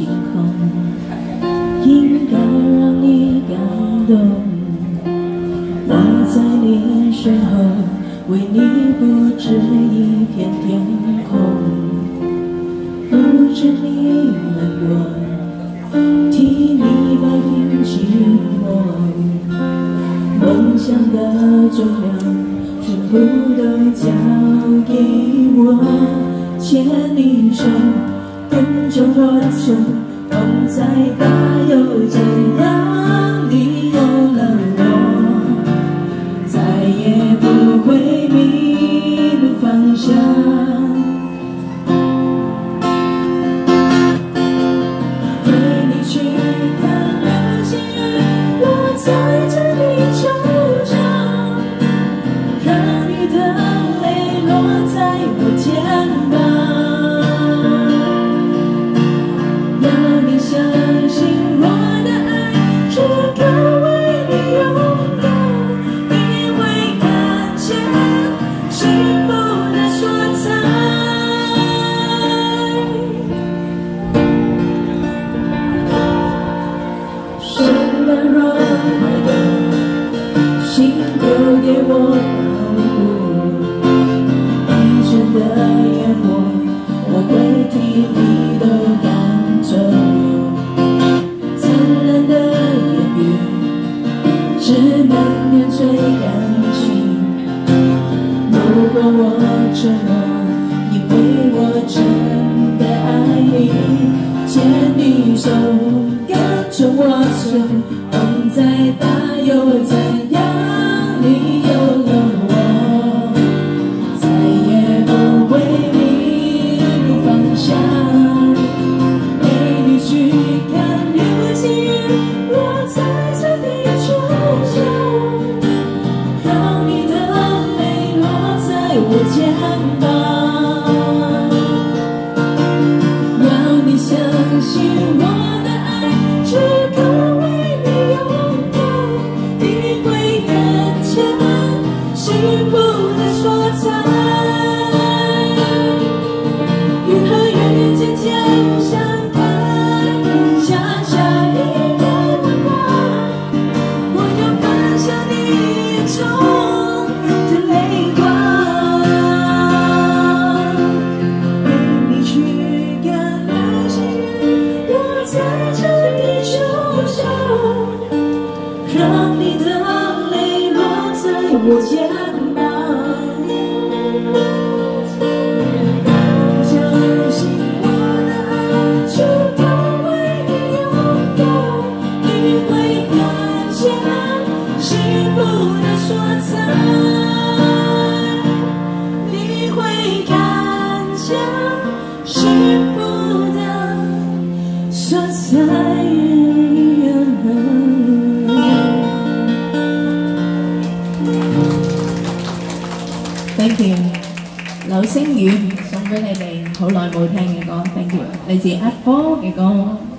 星空。应该让你感动我在你身后为你布置一片天空。不置你难过替你摆平寂寞梦。想的重量全部都交给我牵你手跟着我走，风再大又怎样？我，我会替你都赶走。灿烂的言语。是满年最感情。如果我沉默，因为我真的爱你，牵你手，跟着我走，我见。让你的泪落在我肩流星雨送俾你哋好耐冇听嘅歌，Thank you，嚟自 F4 嘅歌。